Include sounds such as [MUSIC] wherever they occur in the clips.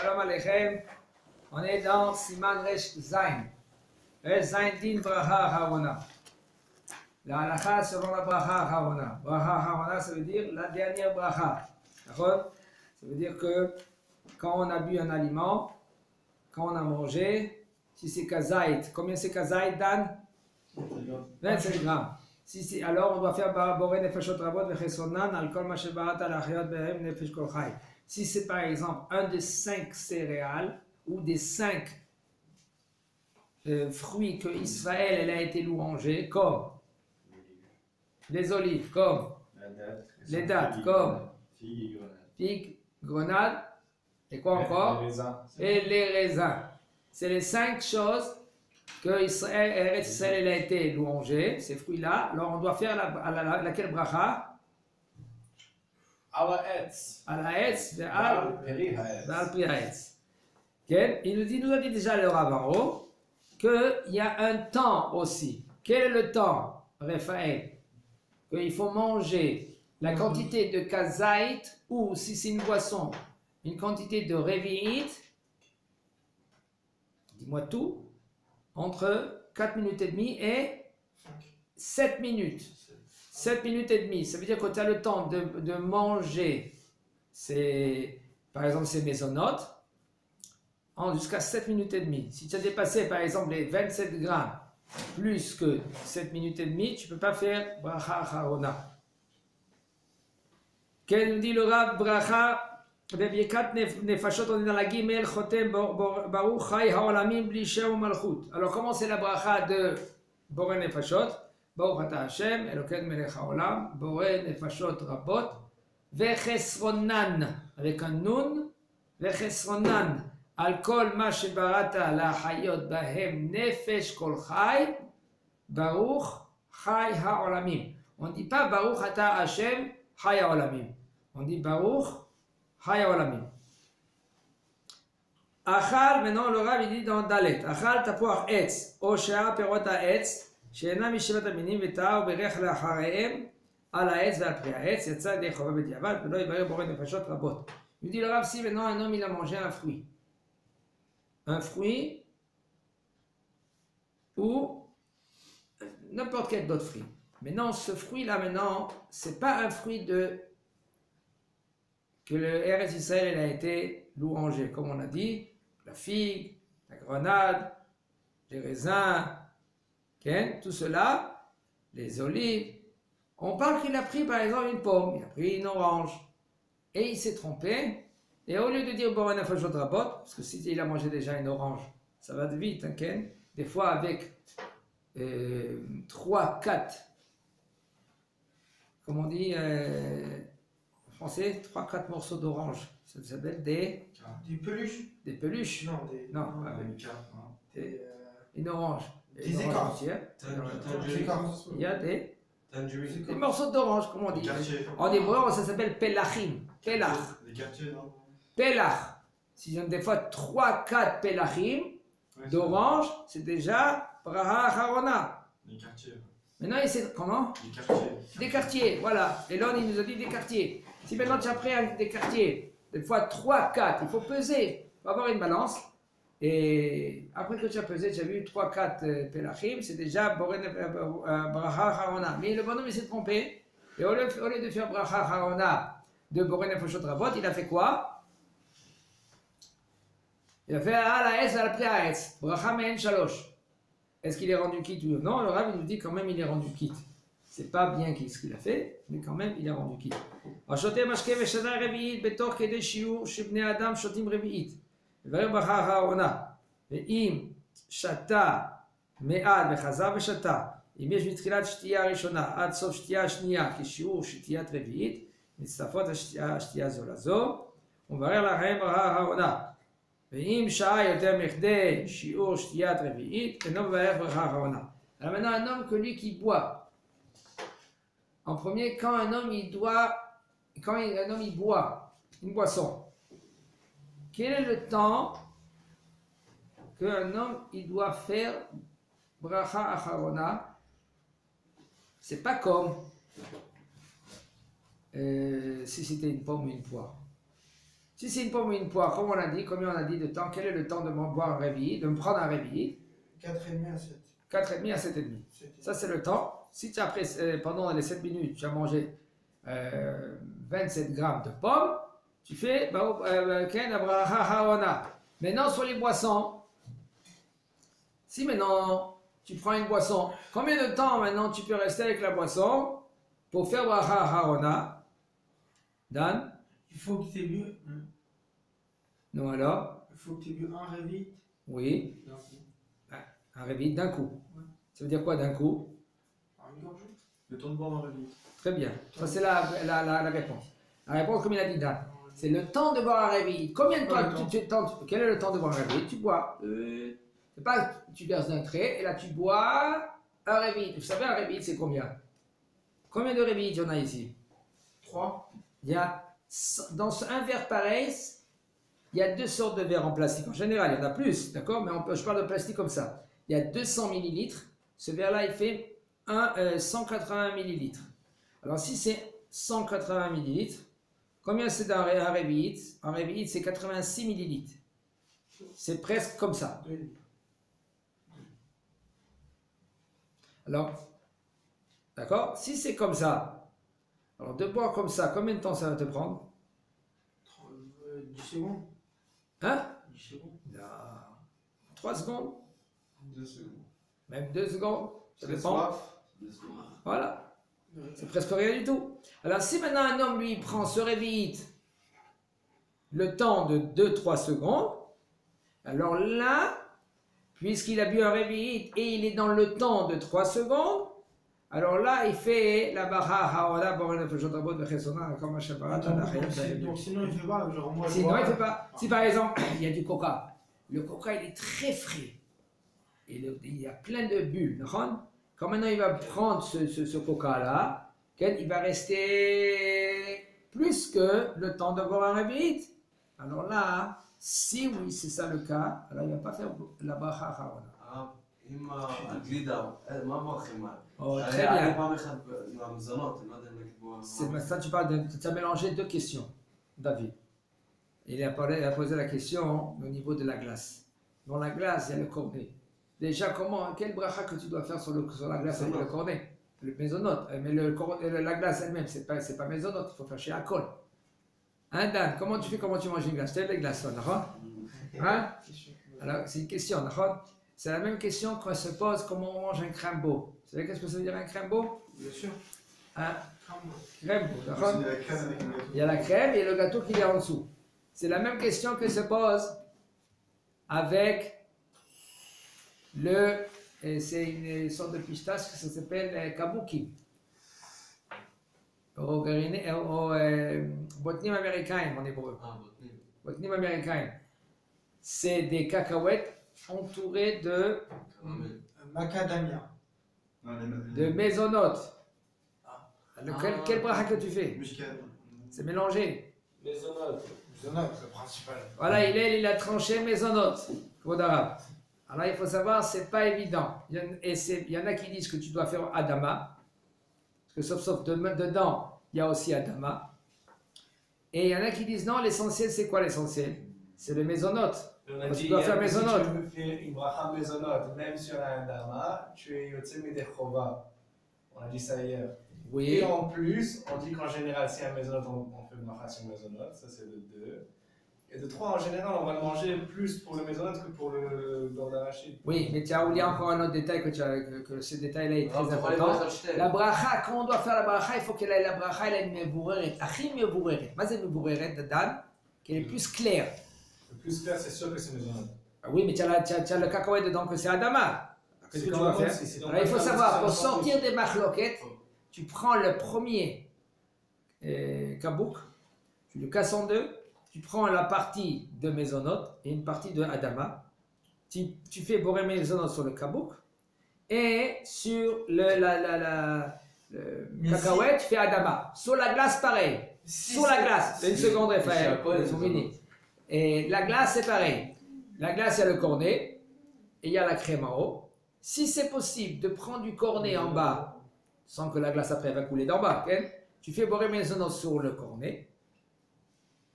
Shalom Aleichem. On est dans Siman Resh Zain. Resh Zain din bracha harona. La halacha selon la bracha harona. Bracha harona, ça veut dire la dernière bracha. D'accord? Ça veut dire que quand on a bu un aliment, quand on a mangé, si c'est kazait, combien c'est kazait, Dan? 25 grammes. Si c'est, alors on doit faire boré nefeshot rabot vechesonan al kol behem. Si c'est par exemple un des cinq céréales ou des cinq euh, fruits que Israël elle a été louangé, comme? Les olives, comme? Les dattes, comme? figues, grenades, et quoi encore? Et les raisins. C'est les cinq choses que Israël, Israël a été louangé, ces fruits-là. Alors on doit faire la, la, la, laquelle bracha? על העץ. על העץ ועל ועל פרי העץ. ועל פרי העץ. כן? Il nous dit, nous a dit déjà le Ravaro qu'il y a un temps aussi. Quel est le temps, Raphaël Qu'il faut manger la quantité de kazaït ou si c'est une boisson, une quantité de révi'it, dis-moi tout, entre 4 minutes et demie et 7 minutes. 7 minutes et demie. Ça veut dire que tu as le temps de, manger, ces, par exemple, ces maisonotes en jusqu'à 7 minutes et demie. Si tu as dépassé, par exemple, les 27 grammes plus que 7 minutes et demie, tu ne peux pas faire bracha harona. Qu'est-ce nous dit le Rav bracha? Alors comment c'est la bracha de Boré Nefashot? ברוך אתה השם, אלוקינו מלך העולם, בורא נפשות רבות, וחסרונן, avec un נון, וחסרונן, על כל מה שבראת להחיות בהם נפש כל חי, ברוך חי העולמים. Dit pas ברוך אתה השם חי העולמים. Dit ברוך חי העולמים. אכל, maintenant le rab il dit dans ד' אכל תפוח עץ, או שאר פירות העץ, שאינם משבט המינים וטעה וברך לאחריהם על העץ ועל פרי העץ, יצא ידי חובה בדיעבד ולא יברר בורא נפשות רבות. Il dit le Rav, si maintenant un homme il a mangé un fruit, un fruit ou n'importe quel d'autre fruit. Maintenant, ce fruit-là, maintenant, c'est pas un fruit de que le RS Israël a été louangé, comme on a dit, la figue, la grenade, les raisins, Okay? Tout cela, les olives. On parle qu'il a pris par exemple une pomme, il a pris une orange, et il s'est trompé. Et au lieu de dire bon, rabot, parce que s'il a mangé déjà une orange, ça va vite, hein, Ken? Des fois avec euh, 3, 4, comme on dit euh, en français, 3, 4 morceaux d'orange. Ça s'appelle des, Des peluches? Des peluches. Non, des. Non, non, avec des- des- une orange. Des écorces. entière. des écorces. Il y a des, des morceaux d'orange, comme on dit. En hébreu, ça s'appelle pelachim. Pelach. Des quartiers, non? Pelach. S'ils ont des fois 3-4 pelachim Ouais, d'orange, c'est déjà braha harona. Des quartiers. Maintenant, il sait comment? Des quartiers. Des quartiers, voilà. Et là, il nous a dit des quartiers. Si maintenant tu as pris un- des quartiers, des fois 3-4, il faut peser. Il faut avoir une balance. Et après que tu as pesé, tu as vu 3-4 euh, Pelachim, c'est déjà Boren euh, euh, Bracha Harona. Mais le bonhomme s'est trompé. Et au lieu, de faire Bracha Harona de Boren Foshot il a fait quoi? Il a fait à la S, à. Bracha Mehen Shalosh. Est-ce qu'il est rendu quitte ou non? Le Rav nous dit quand même il est rendu quitte. C'est pas bien ce qu'il a fait, mais quand même il est rendu quitte. Adam משקה ושתה רביעית בתוך כדי שיעור שבני אדם שותים רביעית. מברך ברכה האחרונה. ואם שתה מעט וחזר ושתה, אם יש מתחילת שתייה הראשונה עד סוף שתייה השנייה כשיעור שתיית רביעית, מצטרפות השתייה, השתייה זו לזו, ומברך לכם ברכה האחרונה. ואם שעה יותר מכדי שיעור שתיית רביעית, אינו מברך ברכה אחרונה. Alors maintenant, un homme que lui qui boit. En premier, quand un homme il doit, quand il- un homme il boit une boisson, quel est le temps qu'un homme il doit faire bracha acharona? C'est pas comme euh, si c'était une pomme ou une poire. Si c'est une pomme ou une poire, comme on a dit, combien on a dit de temps Quel est le temps de me boire un réveil, de me prendre un réveil? 4,5 à 7. 4,5 à 7,5. Ça, c'est le temps. Si tu as euh, pendant les 7 minutes, tu as mangé euh, 27 grammes de pommes, tu fais bah, euh, Ken Abraha Haona. Maintenant, sur les boissons, si maintenant tu prends une boisson, combien de temps maintenant tu peux rester avec la boisson pour faire Braha Haona Dan? Il faut que tu aies bu. hein, Non alors? Il faut que tu aies bu un révit. Oui, d'un coup. un réveil d'un coup. Ouais. Ça veut dire quoi d'un coup? Gorgée. Le temps de boire un réveil. Très bien. Ça, c'est la, la, la, la réponse. La réponse, comme il a dit Dan, c'est le temps de boire un réveil. Combien de temps tu, tu- temps- Quel est le temps de boire un réveil Tu bois. Euh, c'est pas tu verses d'un trait et là tu bois un réveil. Vous savez, un réveil, c'est combien? Combien de réveils il y en a ici? 3. Il y a, dans un verre pareil, il y a deux sortes de verres en plastique. En général, il y en a plus, d'accord? Mais on peut- je parle de plastique comme ça. Il y a 200 millilitres. Ce verre-là, il fait un, euh, 180 millilitres. Alors, si c'est 180 millilitres, combien c'est d'un ré- un révit, c'est 86 millilitres. C'est presque comme ça. Alors, d'accord? Si c'est comme ça, alors de boire comme ça, combien de temps ça va te prendre? 10 secondes. Hein? 10 secondes. Non. 3 secondes? Deux secondes. Même 2 secondes? Ça dépend. soif. Voilà. C'est presque rien du tout. Alors si maintenant un homme, lui, prend ce réveil le temps de 2-3 secondes, alors là, puisqu'il a bu un réveil et il est dans le temps de 3 secondes, alors là, il fait la barra haola borena pejotabo de chesona comme un donc, donc sinon il fait pas. Genre moi Sinon, il fait pas. Si par exemple, [COUGHS] il y a du coca, le coca il est très frais. Et le- il y a plein de bulles. d'accord? Quand maintenant il va prendre ce, ce, ce coca-là, il va rester plus que le temps d'avoir un révite. Alors là, si oui, c'est ça le cas, alors il ne va pas faire la bracha Oh, très bien. Ça, tu parles de, tu as mélangé deux questions, David. Il a, parlé, il a posé la question au niveau de la glace. Dans la glace, il y a le cornet. Déjà, comment, quel bracha que tu dois faire sur, le, sur la glace avec le cornet? Le mésonote. Euh, Mais le, euh, la glace elle-même, c'est pas, c'est pas mésonote, il faut faire chez Akol. Hein, Dan, comment tu fais, comment tu manges une glace? Tu as les glaces, d'accord Hein? [LAUGHS] Alors, c'est une question, d'accord C'est la même question qu'on se pose comment on mange un crème Vous savez qu'est-ce que ça veut dire un crème Bien sûr. Un Crème. d'accord il y a la crème et le gâteau qui est en dessous. C'est la même question que se pose avec le, euh, c'est une sorte de pistache qui s'appelle euh, kabuki. Au, euh, au botnim américain en hébreu. Ah, botnim. américain. C'est des cacahuètes entourées de. Macadamia. De maisonotes. Ah. ah. Quel braha que tu fais C'est mélangé. Maisonote. Maisonote, le principal. Voilà, il est, il a tranché maisonote, mot d'arabe. Alors il faut savoir, c'est pas évident. Il y, en, et c'est- il y en a qui disent que tu dois faire Adama, parce que sauf, sauf de- dedans, il y a aussi Adama. Et il y en a qui disent non, l'essentiel c'est quoi l'essentiel? C'est le maisonnote. On a Tu dois faire que maisonnote. Si tu veux faire une bracha maisonnote, même sur un dama, tu es yotze medechova. On a dit ça hier. Oui. Et en plus, on dit qu'en général, si un maisonnote, on, on fait bracha sur maisonnote, ça c'est de 2. Et de 3, en général, on va le manger plus pour le maisonnette que pour le beurre d'arachide. Oui, mais tu as oublié encore un autre détail, que, tu as, que, que ce détail-là est très important. La bracha, quand on doit faire la bracha, il faut qu'elle ait la bracha, elle ait une mevoureret. Achim mevoureret. Mazé mevoureret, Dan, qu'elle est plus claire. Le plus clair, c'est sûr que c'est maisonnette. Ah oui, mais tu as, as, as, le cacahuète dedans, que c'est Adama. Que tu vas faire? Ah, il faut savoir, pour sortir des marloquettes, tu prends le premier euh, kabouk, tu le casses en deux, tu prends la partie de mésonote et une partie de Adama, tu, tu fais boré mésonote sur le kabouk, et sur le, la, la, la, le cacahuète, tu fais Adama. Sur la glace, pareil. Sur la glace. Une seconde, finis. Et la glace, c'est pareil. La glace, il y a le cornet et il y a la crème en haut. Si c'est possible de prendre du cornet en bas, sans que la glace après va couler d'en bas, tu fais boire maisonnant sur le cornet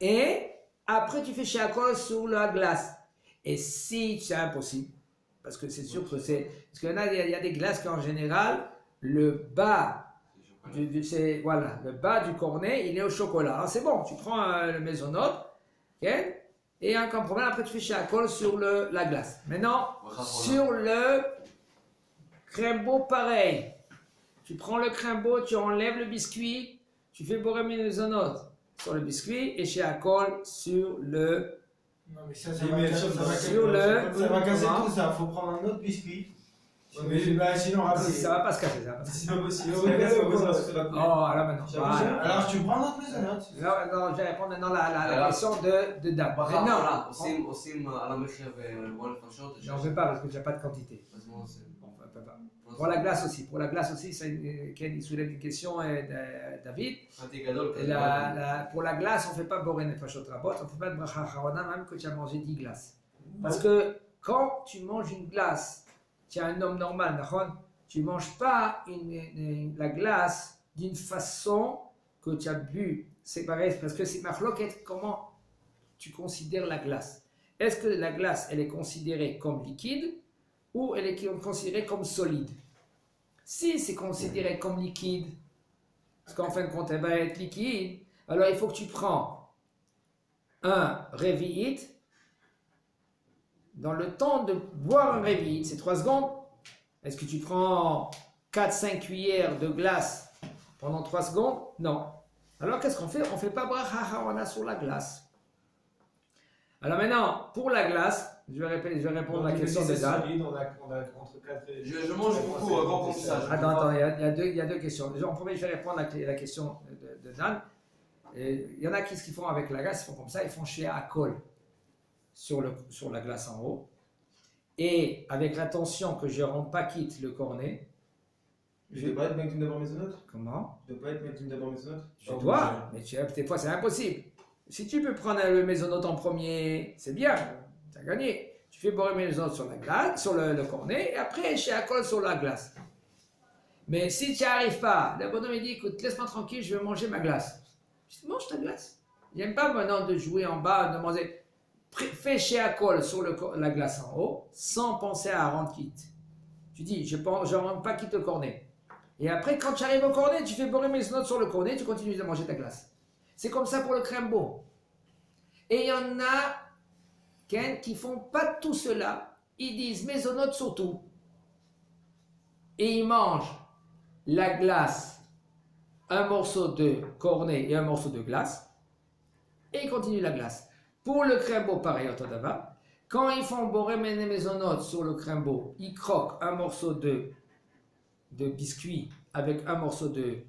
et Après, tu fais Akol sur la glace. Et si c'est impossible, parce que c'est sûr que c'est. Parce qu'il y a, des glaces qu'en général, le bas du, du- voilà, le bas du cornet, il est au chocolat. C'est bon, tu prends euh, le maisonnote, ok et un problème, après tu fais chez Akol sur le, la glace. Maintenant, sur le crème-beau, pareil. Tu prends le crème-beau, tu enlèves le biscuit, tu fais boire maisonnote sur le biscuit et chez Akol sur le. Non, mais ça, ça, va, casser, ça, va, casser, sur le... ça va casser tout ça. Il Faut prendre un autre biscuit. Mais, bah, sinon, ça va pas se casser, ça va pas se casser. Ah, c'est pas possible. Oh, alors maintenant. Voilà. Alors, tu prends notre maisonnette. Hein. Non, non, je vais répondre maintenant à la, la, la question de, de Dab. Non, non. J'en veux pas parce que j'ai pas de quantité. Pour la glace aussi, pour la glace aussi, il soulève une euh, question, euh, David. Pour la glace, on ne fait pas Boren et Rabot, on ne fait pas de Bracha même que tu as mangé 10 glaces. Parce que quand tu manges une glace, tu es un homme normal, tu ne manges pas la glace d'une façon que tu as bu. C'est pareil, parce que c'est marloquette, comment tu considères la glace? Est-ce que la glace, elle est considérée comme liquide? Ou elle est considérée comme solide Si c'est considéré comme liquide, parce qu'en fin de compte, elle va être liquide, alors il faut que tu prends un révi'it. Dans le temps de boire un révi'it, c'est 3 secondes. Est-ce que tu prends 4-5 cuillères de glace pendant 3 secondes? Non. Alors qu'est-ce qu'on fait? On ne fait pas bracha hawana sur la glace. Alors maintenant, pour la glace, je vais je répondre à la question de Dan. solide, on a, on a entre 4 et... Je- je mange beaucoup avant comme ça, je- Attends, attends, il y, a, il y a deux, il y a deux questions. Déjà, en premier, je vais répondre à la, la question de, de Dan. Et il y en a qui, ce qu'ils font avec la glace, ils font comme ça, ils font chez Akol sur, le, sur la glace en haut. Et avec l'intention que je ne rende pas quitte le cornet, Je dois pas être Mektim d'abord maisonnote comment? Je dois pas être Mektim d'abord maisonnote Tu dois, mais tu, des fois c'est impossible. Si tu peux prendre le maisonnote en premier, c'est bien, gagné. Tu fais boire le maisonnote sur la glace, sur le, cornet, et après chez Akol sur la glace. Mais si tu n'y arrives pas, le bonhomme il dit écoute, laisse-moi tranquille, je vais manger ma glace. Je dis, mange ta glace. J'aime pas maintenant de jouer en bas, de manger. Fais chez Akol sur la glace en haut, sans penser à rendre quitte. Tu dis, je ne rends pas quitte le cornet. Et après, quand tu arrives au cornet, tu fais boire mes notes sur le cornet, tu continues de manger ta glace. C'est comme ça pour le crème beau. Et il y en a qui font pas tout cela. Ils disent maisonnote surtout. Et ils mangent la glace, un morceau de cornet et un morceau de glace. Et ils continuent la glace. Pour le crème beau, pareil, Otodava. Quand ils font boré maisonnote sur le crème beau, ils croquent un morceau de, de biscuit avec un morceau de,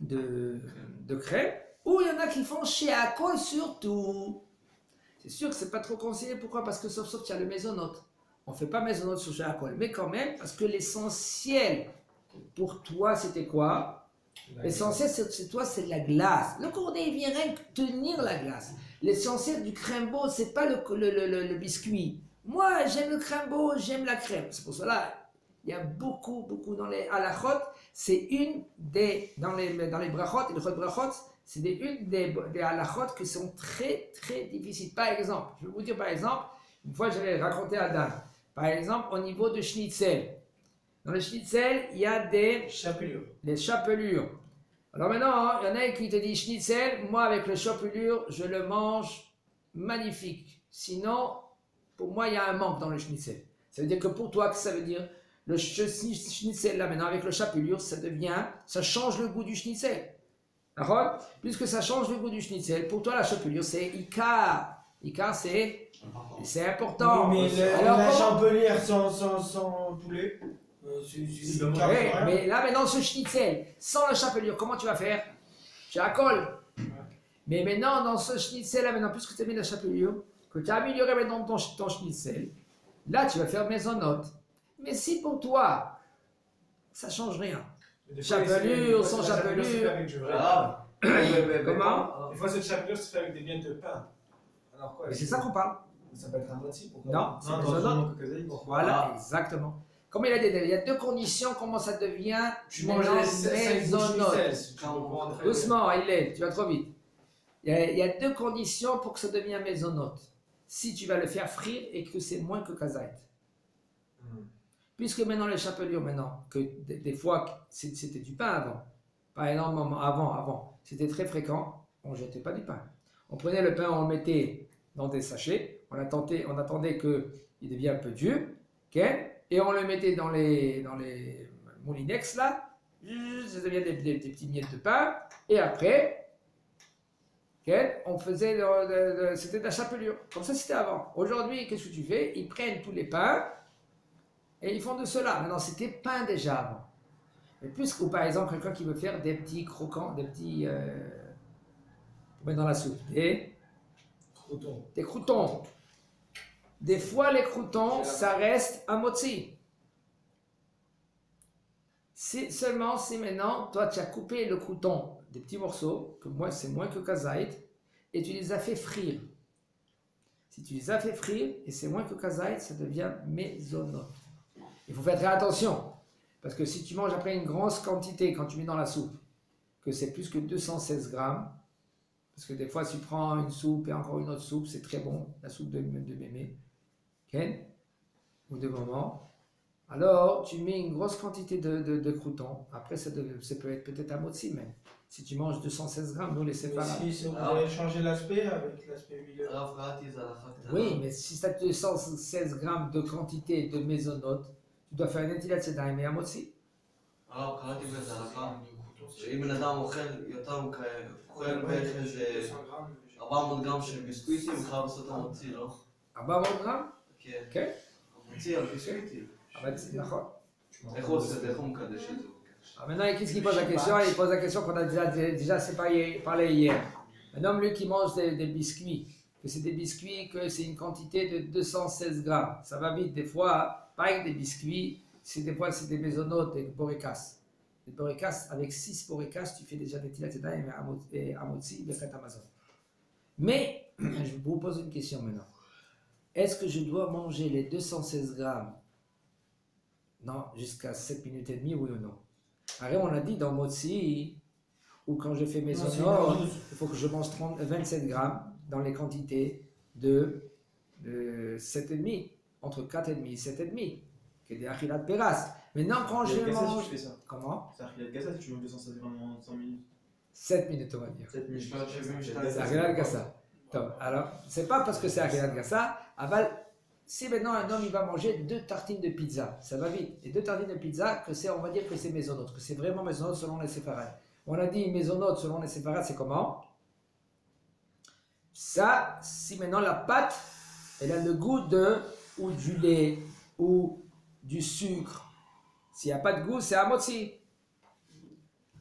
de, de crème. Ou il y en a qui font chez Akol surtout. C'est sûr que c'est pas trop conseillé. Pourquoi? Parce que sauf sauf tu as le maisonnote. On fait pas maisonnote sur chez Akol. Mais quand même, parce que l'essentiel pour toi, c'était quoi? L'essentiel, c'est toi, c'est la glace. Le cornet, il vient rien que tenir la glace. L'essentiel du crème beau, c'est pas le, le, le- le- le biscuit. Moi, j'aime le crème beau, j'aime la crème. C'est pour cela, il y a beaucoup, beaucoup dans les halachot. C'est une des, dans les, dans les brachot, et les chot brachot, c'est des, une des, des halachot qui sont très, très difficiles. Par exemple, je vais vous dire par exemple, une fois, j'avais raconté à Dan. Par exemple, au niveau de schnitzel. Dans le schnitzel, il y a des Chapelure. les chapelures. Alors maintenant, hein, il y en a qui te disent schnitzel, moi avec les chapelures, je le mange magnifique. Sinon, pour moi, il y a un manque dans le schnitzel. Ça veut dire que pour toi, que ça veut dire le ch- schnitzel là maintenant avec le chapelure, ça devient, ça change le goût du schnitzel. Puisque ça change le goût du schnitzel, pour toi la chapelure c'est Icar. Icar c'est c'est important. Oui, mais le- Alors, la champelière sans, sans, sans poulet, euh, rien. mais là maintenant ce schnitzel, sans la chapelure, comment tu vas faire Tu la colles. Mais maintenant dans ce schnitzel là, maintenant puisque tu as mis la chapelure, que tu as amélioré maintenant ton, ton schnitzel, là tu vas faire maisonnote. Mais si pour toi, ça change rien. Mais Chapelure, c'est- sans chapelure. avec du vrai Ah. pain. Comment Des fois, cette chapelure se fait avec des miettes de pain. Alors quoi Et c'est ça qu'on parle. Ça peut être un motif. pourquoi Non, c'est dans cocaïne. Voilà, exactement. Comme il a dit, il y a deux conditions, comment ça devient Tu manges maintenant les 5 maisonnote. Doucement, il est, tu vas trop vite. Il y, a, il y a deux conditions pour que ça devienne maisonnote. Si tu vas le faire frire et que c'est moins que kazait. Puisque maintenant les chapelures, maintenant, que des, fois c'était du pain avant, pas énormément avant, avant, c'était très fréquent, on ne jetait pas du pain. On prenait le pain, on le mettait dans des sachets, on attendait, on attendait qu'il devienne un peu dur, ok et on le mettait dans les, dans les moulinex là, ça devient des, des- petits miettes de pain, et après, ok, on faisait, c'était de la chapelure, comme ça c'était avant. Aujourd'hui, qu'est-ce que tu fais? Ils prennent tous les pains, et ils font de cela. Maintenant, c'était pain déjà avant. Mais plus que, par exemple, quelqu'un qui veut faire des petits croquants, des petits. Euh, pour mettre dans la soupe. Des, Croton. des croutons. Des fois, les croutons, ça reste un motzi. Si, seulement si maintenant, toi, tu as coupé le crouton des petits morceaux, que moi, c'est moins que kazaït, et tu les as fait frire. Si tu les as fait frire, et c'est moins que kazaït, ça devient maisonnote. Il faut faire très attention. Parce que si tu manges après une grosse quantité, quand tu mets dans la soupe, que c'est plus que 216 grammes, parce que des fois, si tu prends une soupe et encore une autre soupe, c'est très bon, la soupe de, de mémé, okay ou de maman, alors tu mets une grosse quantité de, de, de croutons. Après, ça, de, peut être peut-être un motzi même. Si tu manges 216 grammes, nous les séparons. Si, vous allez changer l'aspect avec l'aspect huileux. Oui, mais si tu 216 grammes de quantité de mésonote, tu dois faire un étilat sedaim et un motzi. הרב קראתי באיזה הלכה, שאם בן אדם אוכל יותר, מכ- אוכל בערך איזה 400 גרם של ביסקוויטים, הוא חייב לעשות המוציא, לא? 400 grammes כן. כן. המוציא על ביסקוויטים. אבל זה נכון. איך הוא עושה את זה? איך הוא מקדש את זה? Alors maintenant, qu'est-ce qu'il pose la question Il pose la question qu'on a déjà, déjà séparé- parlé hier. Un homme, lui, qui mange des, des biscuits, que c'est des biscuits, que c'est une quantité de 216 grammes. Ça va vite, des fois, pas avec des biscuits, c'est des fois, c'est des maisonnotes, des borécas. Des borécas, avec 6 borécas, tu fais déjà des tilatedaim et amotzi, le Amazon. Mais, [CLEARS THROAT] je vous pose une question maintenant. Est-ce que je dois manger les 216 grammes Non, jusqu'à 7 minutes et demie, oui ou non? Après, on a dit dans Motsi, ou quand je fais mes une il faut que je mange 30, 27 grammes dans les quantités de, de 7,5, entre 4,5 et 7,5, qui est des achilat peras. Maintenant, quand je mange. Comment? C'est Achilles Gassa si tu manges 216 grammes en 100 minutes. 7 minutes, on va dire. 7 minutes. C'est Achilat Gassa. Top. Alors, c'est pas parce que c'est Achilat Gassa. Aval, si maintenant un homme il va manger deux tartines de pizza, ça va vite. Et deux tartines de pizza, que c'est, on va dire que c'est maisonnote, que c'est vraiment maisonnote selon les séparades. On a dit maisonnote selon les séparades, c'est comment? Ça, si maintenant la pâte, elle a le goût de ou du lait ou du sucre. S'il n'y a pas de goût, c'est amotzi.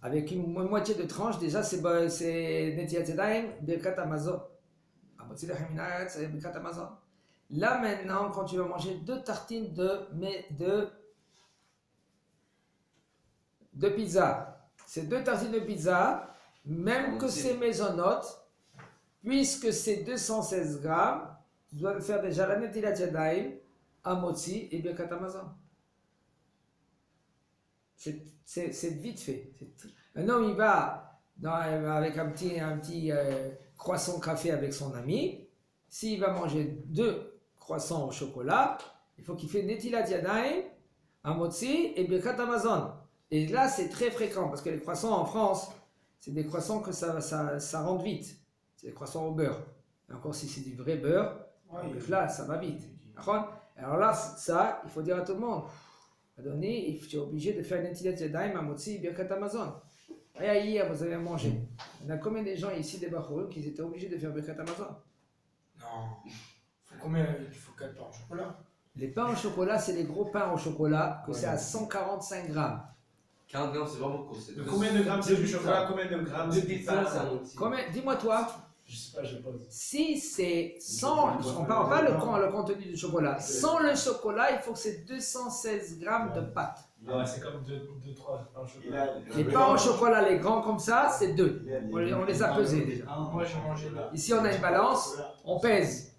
Avec une mo- moitié de tranche, déjà, c'est c'est Netilat Yadayim, Birkat Amazon. Amotzi c'est Birkat Amazon. Là maintenant, quand tu vas manger deux tartines de, mais de, de pizza, ces deux tartines de pizza, même que c'est maisonnote, puisque c'est 216 grammes, tu dois faire déjà la Netilat Yadayim, Amotzi et Birkat Amazon. C'est- vite fait. Un homme, il va avec un petit, un petit euh, croissant café avec son ami. S'il va manger deux croissants au chocolat, il faut qu'il fait Netilat Yadayim, Amotzi et Birkat Amazon. Et là, c'est très fréquent parce que les croissants en France, c'est des croissants que ça, ça, ça rentre vite. C'est des croissants au beurre. Encore si c'est du vrai beurre, donc là, ça va vite. Alors là, ça, il faut dire à tout le monde. Adonai, tu es obligé de faire une entilat yadayim, amotzi, birkat Amazon. Et hier, vous avez mangé. Il y en a combien de gens ici, des Bachorim, qui étaient obligés de faire birkat Amazon? Non. Faut combien Il faut 4 pains au chocolat? Les pains au chocolat, c'est les gros pains au chocolat, que Ouais. c'est à 145 grammes. 40 grammes, c'est vraiment De deux- combien de grammes c'est du chocolat Combien de grammes outil. Combien Dis-moi toi, Je sais pas, je pose. si c'est sans, on parle pas le, con- le contenu du chocolat, sans le chocolat, il faut que c'est 216 grammes de pâte. Ah ouais, c'est comme 2-3 pains au chocolat. Les pains au chocolat, les grands comme ça, c'est deux. On les, on les a pesés déjà. Moi j'ai mangé là. Ici, on a une balance, on pèse.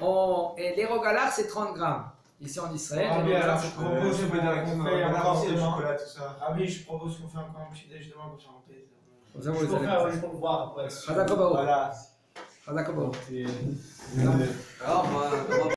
On, et les rogalars, c'est 30 grammes. Ici en Israël, Ah, rogalars, alors je propose Euh, qu'on fait demain. chocolat, tout ça. Ah oui, je propose qu'on fait encore un petit déj demain comme ça on pèse. Zé Maurício. Mas acabou. Mas acabou. Calma, calma.